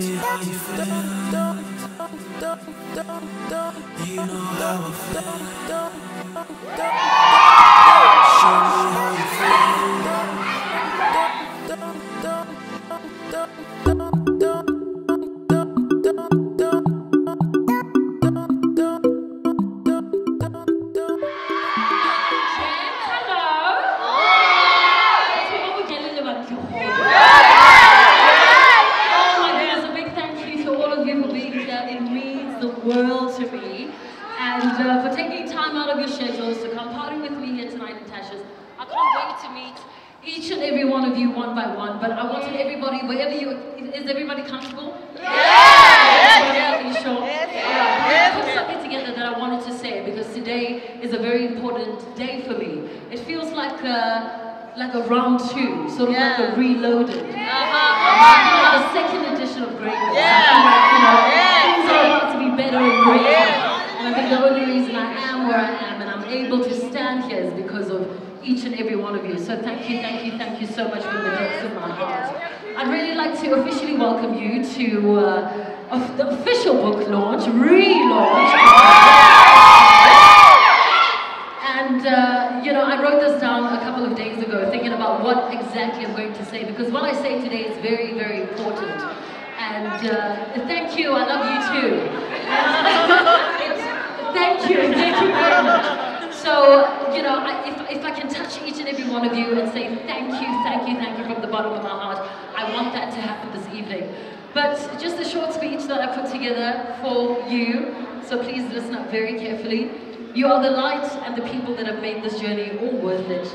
Me how you feel. You know how I feel. Show me how you feel. Schedules to come party with me here tonight in Tasha's. I can't wait to meet each and every one of you one by one. But I wanted everybody, wherever you, is everybody comfortable? Yeah! You sure? Yes. I put something together that I wanted to say because today is a very important day for me. It feels like a, like a round two, sort of like a reloaded. Uh-huh. The second edition of. I feel like, you know, things are about to be better and greater. The only reason I am where I am and I'm able to stand here is because of each and every one of you. So thank you, thank you, thank you so much from the depths of my heart. I'd really like to officially welcome you to uh, the official book launch, relaunch. And, uh, you know, I wrote this down a couple of days ago, thinking about what exactly I'm going to say, because what I say today is very, very important. And uh, thank you, I love you too. Thank you, thank you very much. So, you know, I, if, if I can touch each and every one of you and say thank you, thank you, thank you from the bottom of my heart, I want that to happen this evening. But just a short speech that I put together for you, so please listen up very carefully. You are the light and the people that have made this journey all worth it.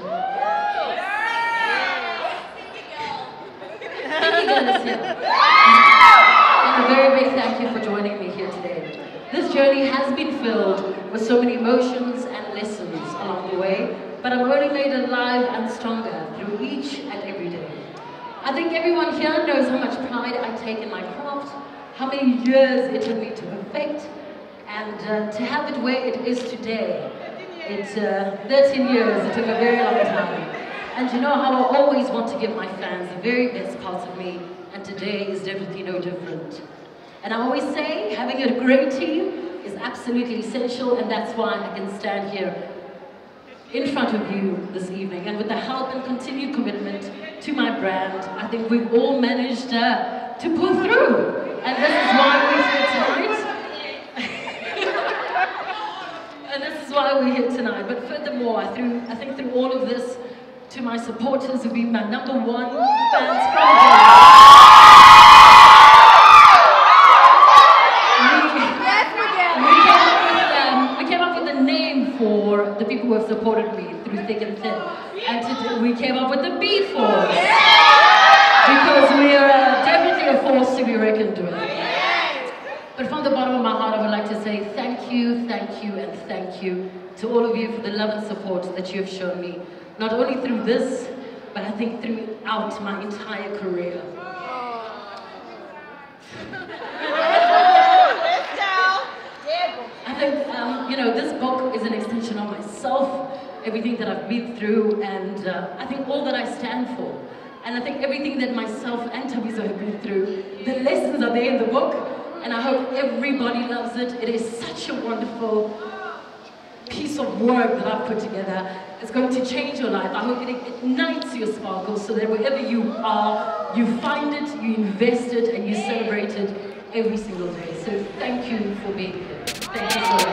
And a very big thank you for joining me here today. This journey has been filled with so many emotions and lessons along the way, but I'm only made alive and stronger through each and every day. I think everyone here knows how much pride I take in my craft, how many years it took me to perfect, and uh, to have it where it is today. It's uh, 13 years, it took a very long time. And you know how I always want to give my fans the very best parts of me, and today is definitely no different. And I always say, having a great team is absolutely essential, and that's why I can stand here in front of you this evening. And with the help and continued commitment to my brand, I think we've all managed uh, to pull through. And this is why we're here tonight. and this is why we're here tonight. But furthermore, through, I think through all of this, to my supporters who've been my number one fans from beginning. We came, up with, um, we came up with a name for the people who have supported me through thick and thin. And today we came up with the B Force. Because we are uh, definitely a force to be reckoned with. But from the bottom of my heart, I would like to say thank you, thank you, and thank you to all of you for the love and support that you have shown me. Not only through this, but I think throughout my entire career. I think, um, you know, this book is an extension of myself, everything that I've been through, and uh, I think all that I stand for. And I think everything that myself and Tabizo have been through, the lessons are there in the book, and I hope everybody loves it. It is such a wonderful piece of work that I've put together. It's going to change your life. I hope it ignites your sparkle so that wherever you are, you find it, you invest it, and you celebrate it every single day. So thank you for being here. Thank you.